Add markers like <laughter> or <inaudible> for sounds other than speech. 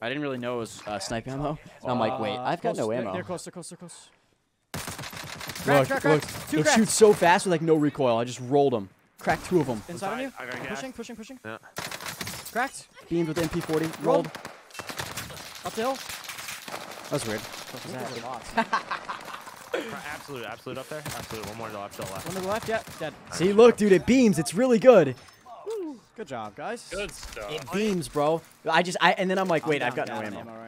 I didn't really know it was uh, snipe ammo. And I'm like, wait, Uh, I've got close, no ammo. They're close. They're close. They're close. Look, Crack, crack, look, crack. Two it cracks. shoots so fast with like no recoil. I just rolled them. Cracked two of them. Inside of you. I got. Pushing, pushing, pushing. Yeah. Cracked. Beamed with MP40. Rolled. Rolled. Up the hill. That was weird. <laughs> Absolute, absolute up there. Absolute. One more to the left, to the left. One to the left. Yeah. Dead. See, look, dude, it beams. It's really good. Good job, guys. Good stuff. It beams, bro. I just, I, and then I'm like, I'm wait, I've got no bad on ammo. right now.